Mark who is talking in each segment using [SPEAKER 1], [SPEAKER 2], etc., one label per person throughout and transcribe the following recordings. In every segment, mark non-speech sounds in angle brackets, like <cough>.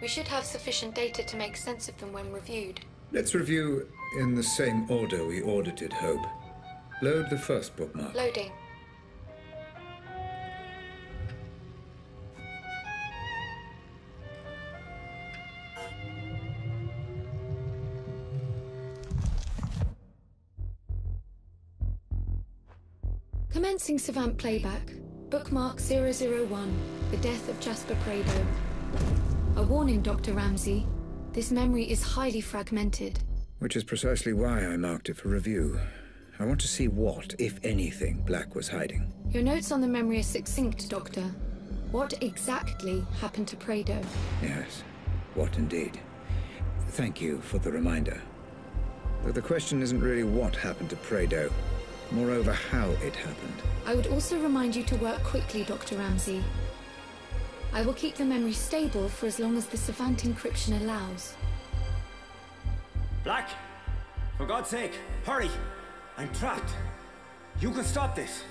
[SPEAKER 1] We should have sufficient data to make sense of them when reviewed.
[SPEAKER 2] Let's review in the same order we audited Hope. Load the first bookmark.
[SPEAKER 1] Loading. Commencing Savant playback. Bookmark 001. The death of Jasper Prado. Warning, Dr. Ramsey. This memory is highly fragmented.
[SPEAKER 2] Which is precisely why I marked it for review. I want to see what, if anything, Black was hiding.
[SPEAKER 1] Your notes on the memory are succinct, Doctor. What exactly happened to Prado?
[SPEAKER 2] Yes, what indeed. Thank you for the reminder. But the question isn't really what happened to Prado, moreover how it happened.
[SPEAKER 1] I would also remind you to work quickly, Dr. Ramsey. I will keep the memory stable for as long as the Savant encryption allows.
[SPEAKER 3] Black! For God's sake, hurry! I'm trapped. You can stop this.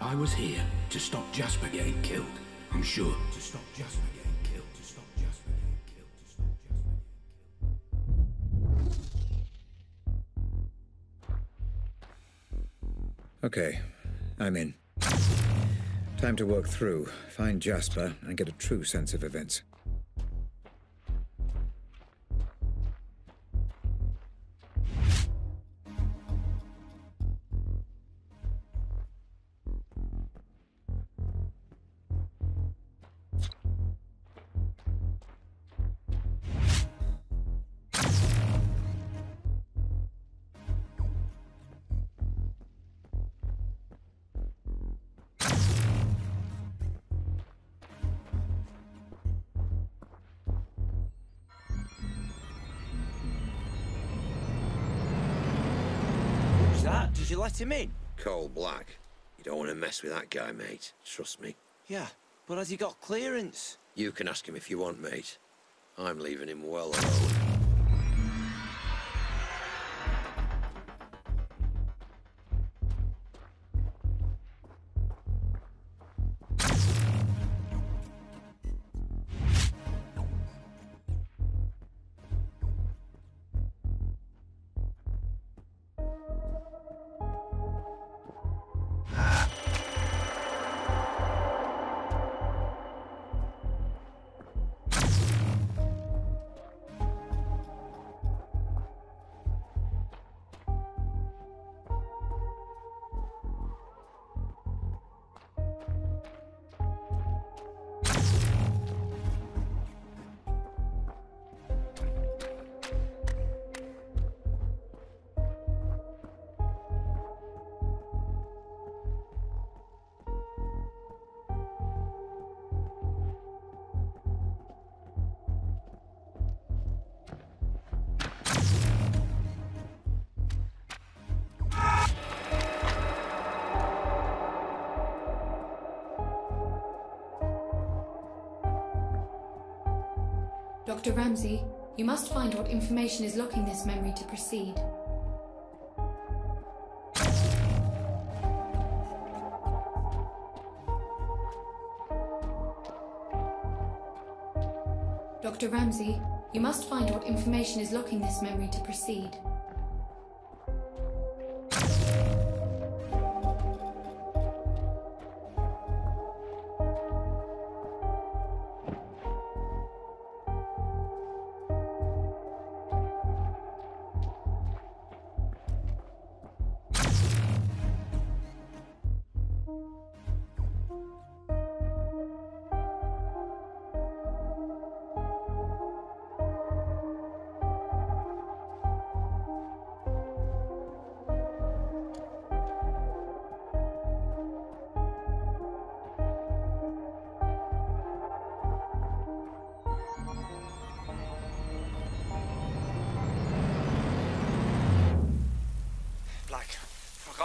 [SPEAKER 4] I was here to stop Jasper getting killed. I'm sure. To stop Jasper getting killed. To stop Jasper getting killed. To stop Jasper getting killed.
[SPEAKER 2] Okay, I'm in. Time to work through, find Jasper, and get a true sense of events.
[SPEAKER 3] Did you let him in?
[SPEAKER 5] Cole Black. You don't want to mess with that guy, mate. Trust me.
[SPEAKER 3] Yeah, but has he got clearance?
[SPEAKER 5] You can ask him if you want, mate. I'm leaving him well alone.
[SPEAKER 1] Dr. Ramsey, you must find what information is locking this memory to proceed. Dr. Ramsey, you must find what information is locking this memory to proceed.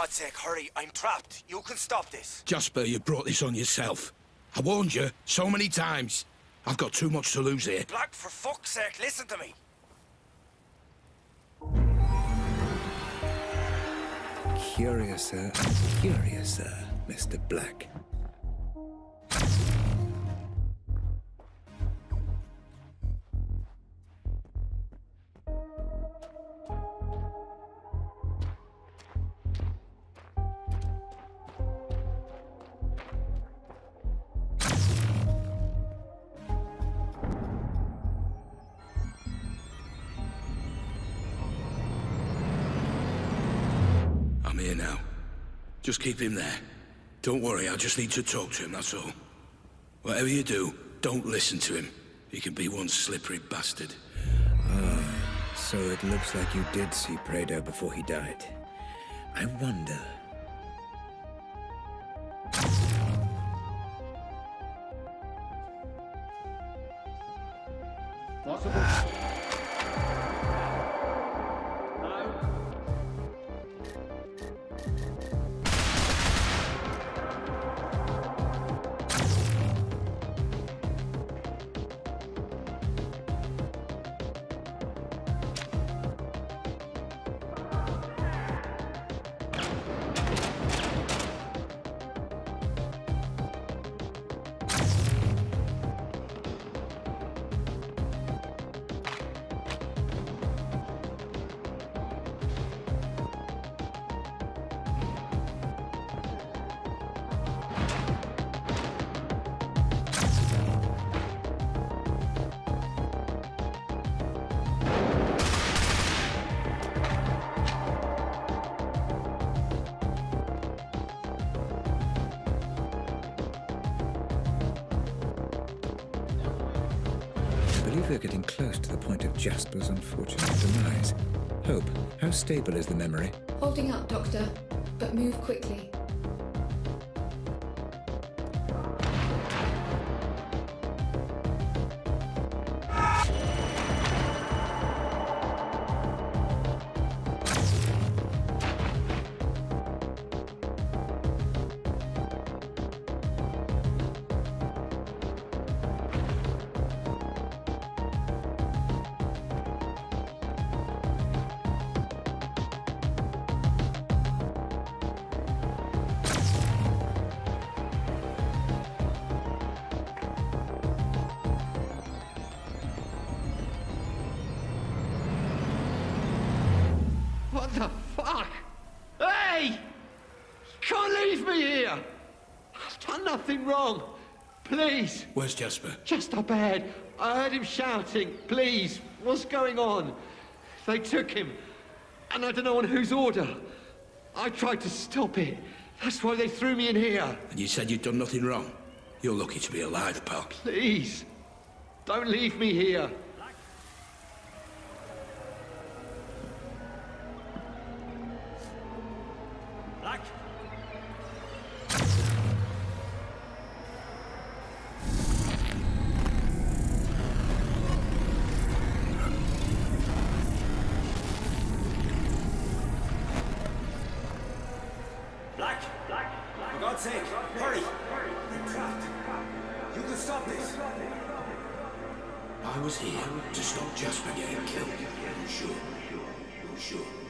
[SPEAKER 3] God's sake, hurry. I'm trapped. You can stop this.
[SPEAKER 4] Jasper, you brought this on yourself. I warned you so many times. I've got too much to lose here.
[SPEAKER 3] Black, for fuck's sake, listen to me.
[SPEAKER 2] Curiouser and curiouser, Mr. Black.
[SPEAKER 4] Just keep him there. Don't worry, I just need to talk to him, that's all. Whatever you do, don't listen to him. He can be one slippery bastard.
[SPEAKER 2] Ah, So it looks like you did see Prado before he died. I wonder. Getting close to the point of Jasper's unfortunate demise. Hope, how stable is the memory?
[SPEAKER 1] Holding up, Doctor, but move quickly.
[SPEAKER 4] Where's Jasper?
[SPEAKER 6] just up ahead. I heard him shouting. Please, what's going on? They took him, and I don't know on whose order. I tried to stop it. That's why they threw me in here.
[SPEAKER 4] And you said you'd done nothing wrong? You're lucky to be alive, pal.
[SPEAKER 6] Please, don't leave me here.
[SPEAKER 4] Was here to stop Jasper getting killed. I'm sure. I'm sure.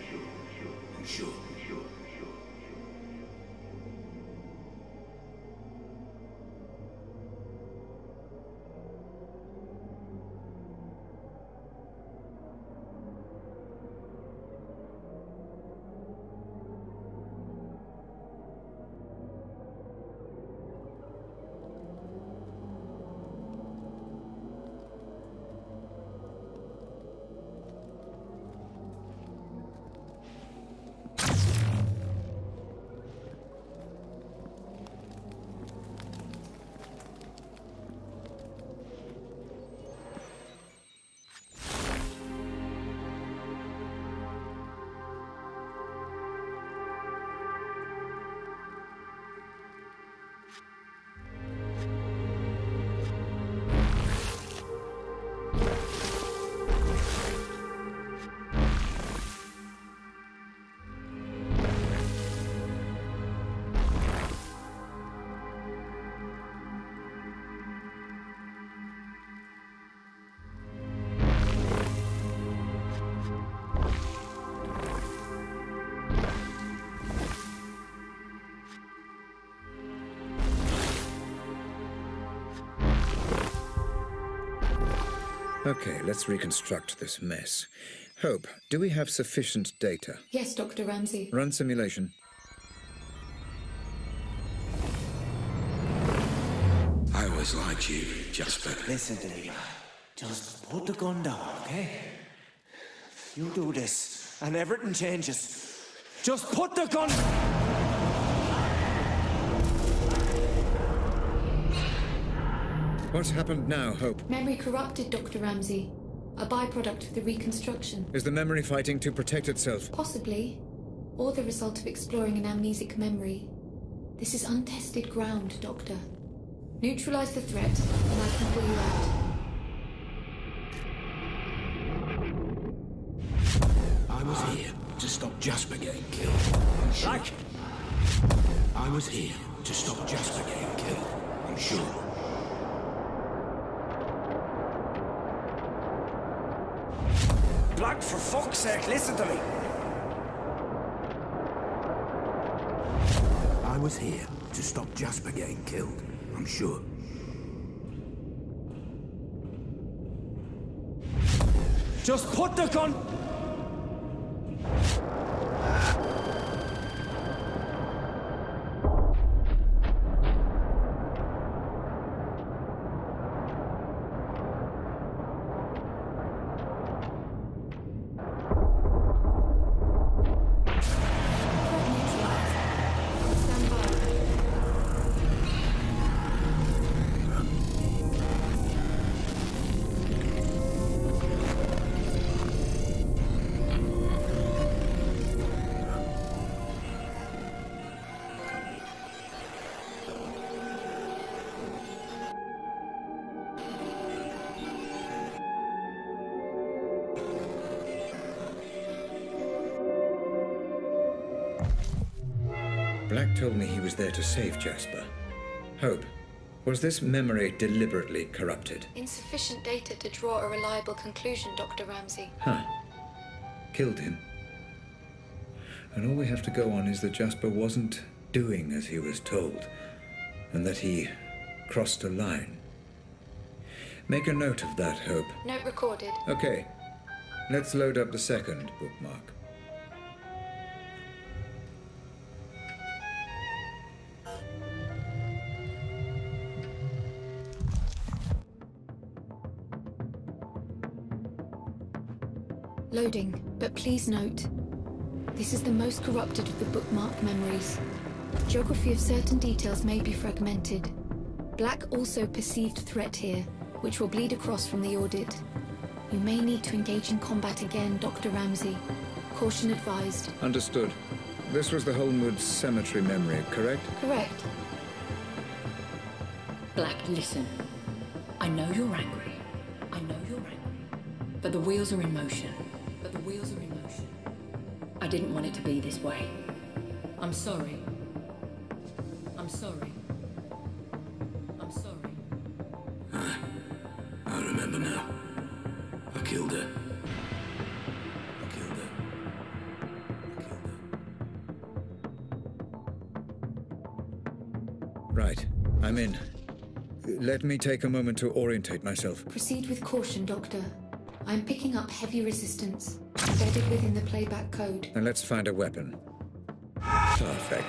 [SPEAKER 2] Okay, let's reconstruct this mess. Hope, do we have sufficient data?
[SPEAKER 1] Yes, Dr. Ramsey.
[SPEAKER 2] Run simulation.
[SPEAKER 4] I always liked you, Jasper.
[SPEAKER 7] Listen to me. Just put the gun down, okay? You do this, and everything changes.
[SPEAKER 3] Just put the gun...
[SPEAKER 2] What's happened now, Hope?
[SPEAKER 1] Memory corrupted, Dr. Ramsey. A byproduct of the reconstruction.
[SPEAKER 2] Is the memory fighting to protect itself?
[SPEAKER 1] Possibly. Or the result of exploring an amnesic memory. This is untested ground, Doctor. Neutralize the threat, and I can pull you out.
[SPEAKER 4] I was here to stop Jasper getting killed. I'm sure.
[SPEAKER 3] Black!
[SPEAKER 4] I was here to stop Jasper getting killed. I'm sure.
[SPEAKER 3] For fuck's sake, listen to me!
[SPEAKER 4] I was here to stop Jasper getting killed. I'm sure.
[SPEAKER 3] Just put the gun...
[SPEAKER 2] Black told me he was there to save Jasper. Hope, was this memory deliberately corrupted?
[SPEAKER 1] Insufficient data to draw a reliable conclusion, Dr. Ramsey.
[SPEAKER 2] Huh. Killed him. And all we have to go on is that Jasper wasn't doing as he was told, and that he crossed a line. Make a note of that, Hope.
[SPEAKER 1] Note recorded.
[SPEAKER 2] Okay, let's load up the second bookmark.
[SPEAKER 1] Loading, but please note, this is the most corrupted of the bookmark memories. Geography of certain details may be fragmented. Black also perceived threat here, which will bleed across from the audit. You may need to engage in combat again, Dr. Ramsey. Caution advised.
[SPEAKER 2] Understood. This was the Holmwood Cemetery memory, correct?
[SPEAKER 1] Correct.
[SPEAKER 8] Black, listen. I know you're angry. I know you're angry. But the wheels are in motion. Didn't want it to be this way. I'm sorry. I'm sorry. I'm sorry. <sighs>
[SPEAKER 4] I remember now. I killed her. I killed her. I killed her.
[SPEAKER 2] Right, I'm in. Let me take a moment to orientate myself.
[SPEAKER 1] Proceed with caution, Doctor. I'm picking up heavy resistance, embedded within the playback code.
[SPEAKER 2] And let's find a weapon. Perfect.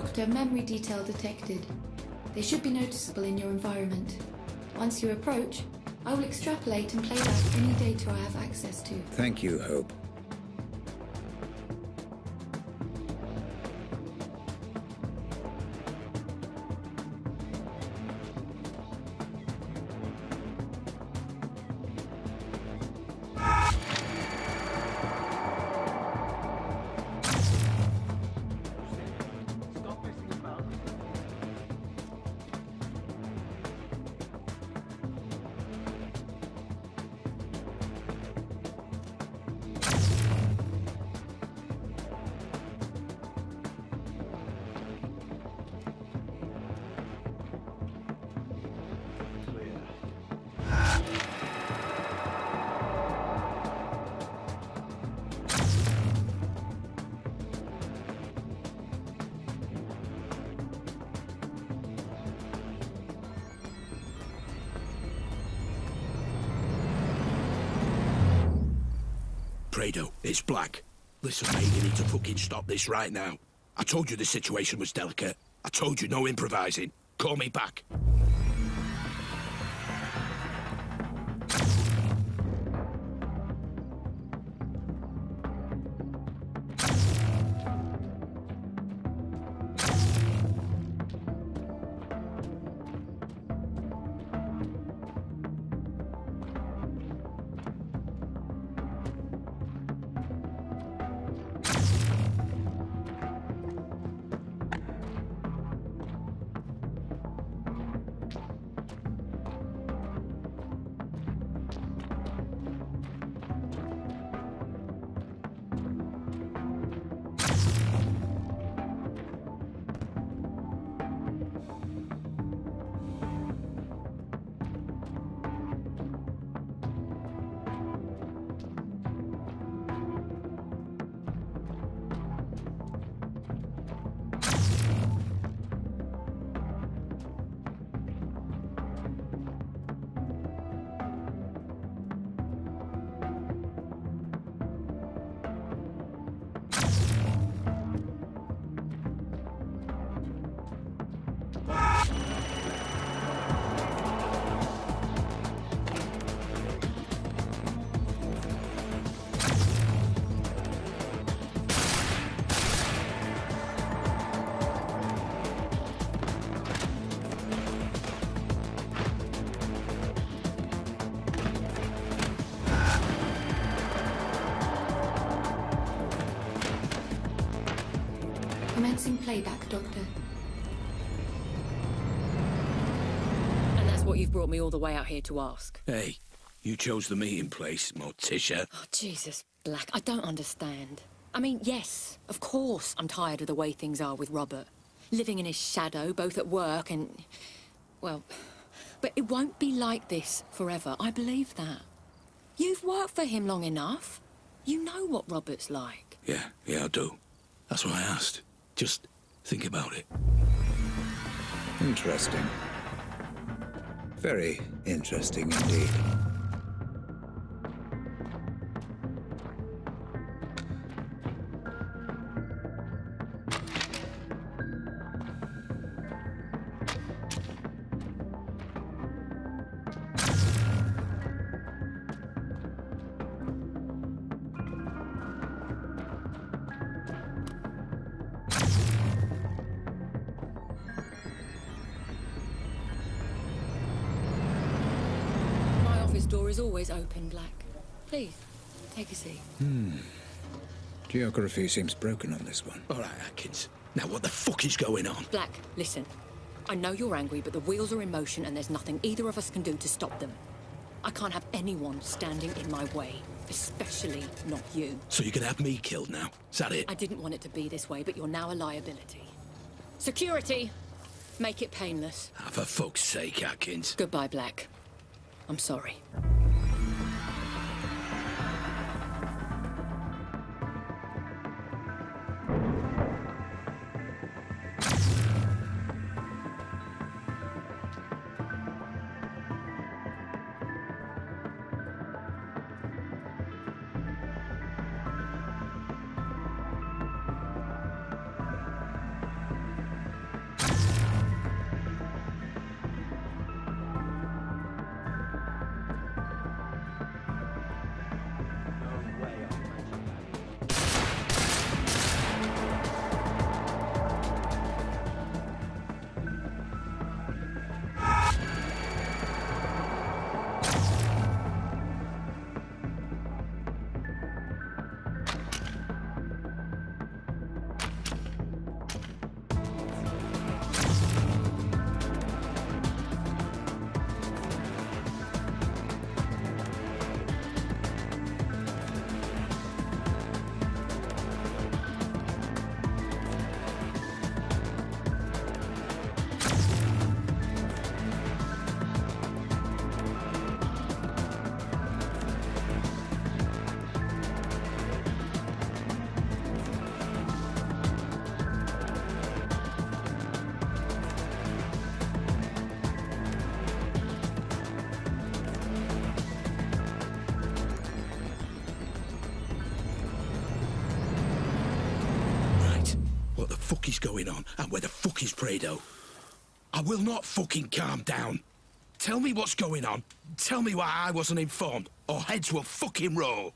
[SPEAKER 1] Doctor, memory detail detected. They should be noticeable in your environment. Once you approach, I will extrapolate and play back any data I have access to.
[SPEAKER 2] Thank you, Hope.
[SPEAKER 4] It's Black. Listen, mate, you need to fucking stop this right now. I told you the situation was delicate. I told you no improvising. Call me back.
[SPEAKER 1] Playback, Doctor.
[SPEAKER 8] And that's what you've brought me all the way out here to ask.
[SPEAKER 4] Hey, you chose the meeting place, Morticia.
[SPEAKER 8] Oh, Jesus, Black, I don't understand. I mean, yes, of course I'm tired of the way things are with Robert. Living in his shadow, both at work and... Well, but it won't be like this forever. I believe that. You've worked for him long enough. You know what Robert's like.
[SPEAKER 4] Yeah, yeah, I do. That's why I asked. Just think about it.
[SPEAKER 2] Interesting. Very interesting indeed. Geography seems broken on this one.
[SPEAKER 4] All right, Atkins. Now, what the fuck is going on?
[SPEAKER 8] Black, listen. I know you're angry, but the wheels are in motion and there's nothing either of us can do to stop them. I can't have anyone standing in my way, especially not you.
[SPEAKER 4] So you're gonna have me killed now? Is that it?
[SPEAKER 8] I didn't want it to be this way, but you're now a liability. Security! Make it painless.
[SPEAKER 4] Ah, for fuck's sake, Atkins.
[SPEAKER 8] Goodbye, Black. I'm sorry.
[SPEAKER 4] Fuck is going on and where the fuck is Prado. I will not fucking calm down. Tell me what's going on. Tell me why I wasn't informed, or heads will fucking roll.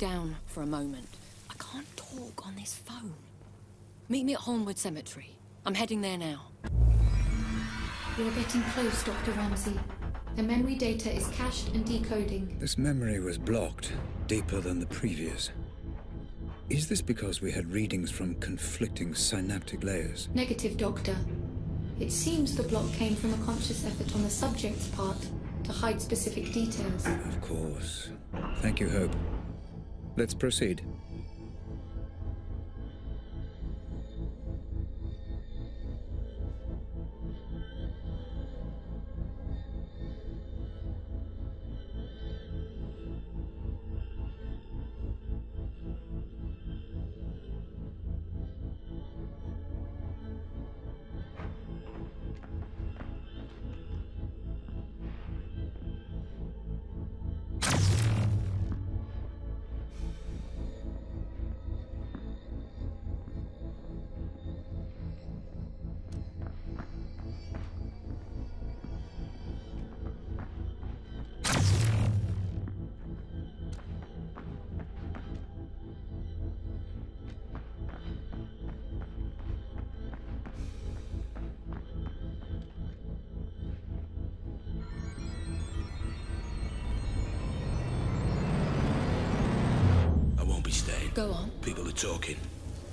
[SPEAKER 8] Down for a moment. I can't talk on this phone. Meet me at Holmwood Cemetery. I'm heading there now.
[SPEAKER 1] You're getting close, Dr. Ramsey. The memory data is cached and decoding.
[SPEAKER 2] This memory was blocked, deeper than the previous. Is this because we had readings from conflicting synaptic layers?
[SPEAKER 1] Negative, Doctor. It seems the block came from a conscious effort on the subject's part to hide specific details.
[SPEAKER 2] Of course. Thank you, Hope. Let's proceed.
[SPEAKER 8] Go on.
[SPEAKER 4] People are talking.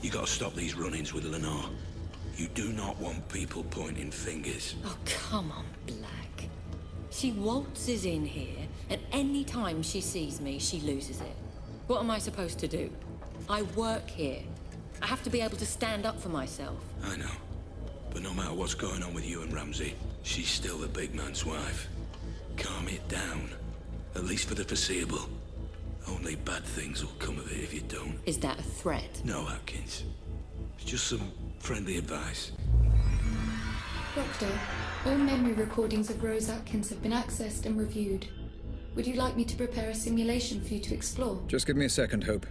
[SPEAKER 4] You gotta stop these run-ins with Lenore. You do not want people pointing fingers.
[SPEAKER 8] Oh, come on, Black. She waltzes in here, and any time she sees me, she loses it. What am I supposed to do? I work here. I have to be able to stand up for myself.
[SPEAKER 4] I know. But no matter what's going on with you and Ramsey, she's still the big man's wife. Calm it down. At least for the foreseeable. Only bad things will come of it if you don't.
[SPEAKER 8] Is that a threat?
[SPEAKER 4] No, Atkins. It's just some friendly advice.
[SPEAKER 1] Doctor, all memory recordings of Rose Atkins have been accessed and reviewed. Would you like me to prepare a simulation for you to explore?
[SPEAKER 2] Just give me a second, Hope.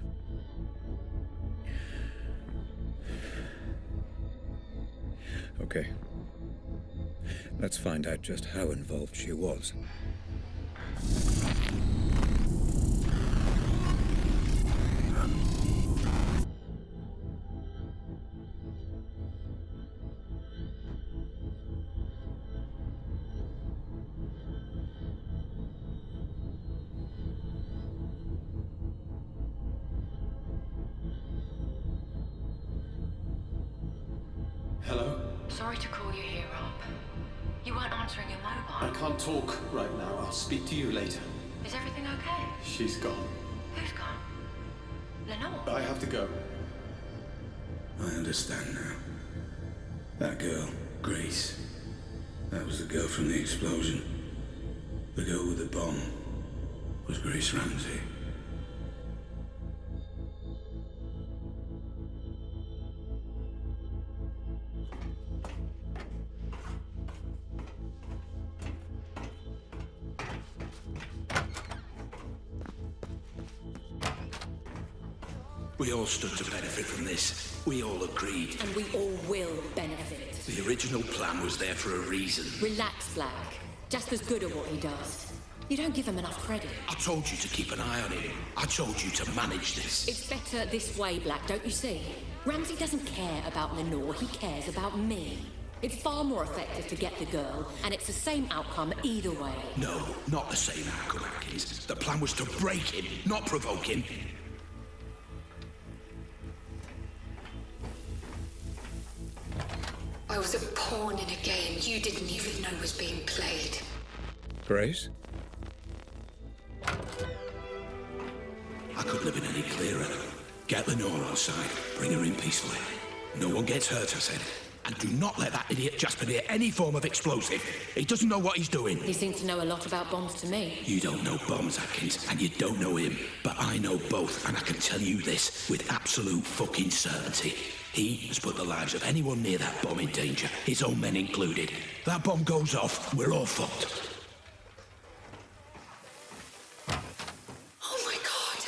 [SPEAKER 2] Okay. Let's find out just how involved she was.
[SPEAKER 7] Now.
[SPEAKER 4] That girl, Grace. That was the girl from the explosion. The girl with the bomb was Grace Ramsey. Original plan was there for a reason.
[SPEAKER 8] Relax, Black. Jasper's good at what he does. You don't give him enough credit.
[SPEAKER 4] I told you to keep an eye on him. I told you to manage this.
[SPEAKER 8] It's better this way, Black, don't you see? Ramsey doesn't care about Lenore, he cares about me. It's far more effective to get the girl, and it's the same outcome either way.
[SPEAKER 4] No, not the same outcome, Atkins. The plan was to break him, not provoke him.
[SPEAKER 1] I was a pawn in a game you didn't even know was being played.
[SPEAKER 2] Grace?
[SPEAKER 4] I couldn't have been any clearer. Get Lenore outside. Bring her in peacefully. No one gets hurt, I said. And do not let that idiot Jasper near any form of explosive. He doesn't know what he's doing.
[SPEAKER 8] He seems to know a lot about bombs to me.
[SPEAKER 4] You don't know bombs, Atkins, and you don't know him. But I know both, and I can tell you this with absolute fucking certainty. He has put the lives of anyone near that bomb in danger, his own men included. That bomb goes off, we're all fucked.
[SPEAKER 1] Oh my god.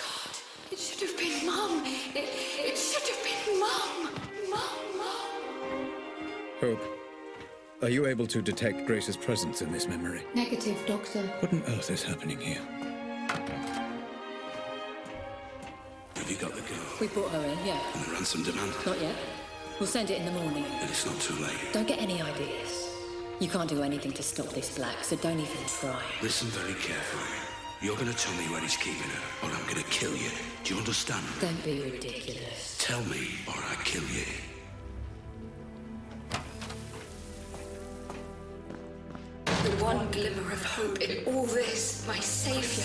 [SPEAKER 1] It should have been Mum. It, it should have been Mum. Mum, Mum.
[SPEAKER 2] Hope. Are you able to detect Grace's presence in this memory?
[SPEAKER 1] Negative, Doctor.
[SPEAKER 2] What on earth is happening here?
[SPEAKER 4] Have you got the girl?
[SPEAKER 8] We brought her in, yeah.
[SPEAKER 4] And the ransom demand?
[SPEAKER 8] Not yet. We'll send it in the morning.
[SPEAKER 4] Then it's not too late.
[SPEAKER 8] Don't get any ideas. You can't do anything to stop this Black, so don't even try.
[SPEAKER 4] Listen very carefully. You're gonna tell me where he's keeping her, or I'm gonna kill you. Do you understand?
[SPEAKER 8] Don't be ridiculous.
[SPEAKER 4] Tell me, or I kill you.
[SPEAKER 1] The one glimmer of hope in all this, my savior.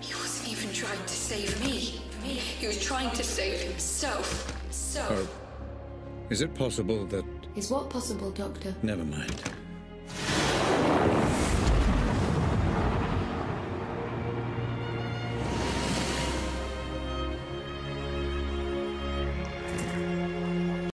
[SPEAKER 1] He wasn't even trying to save me. He was trying to save himself. So.
[SPEAKER 2] Hope. Is it possible that.
[SPEAKER 1] Is what possible, Doctor?
[SPEAKER 2] Never mind.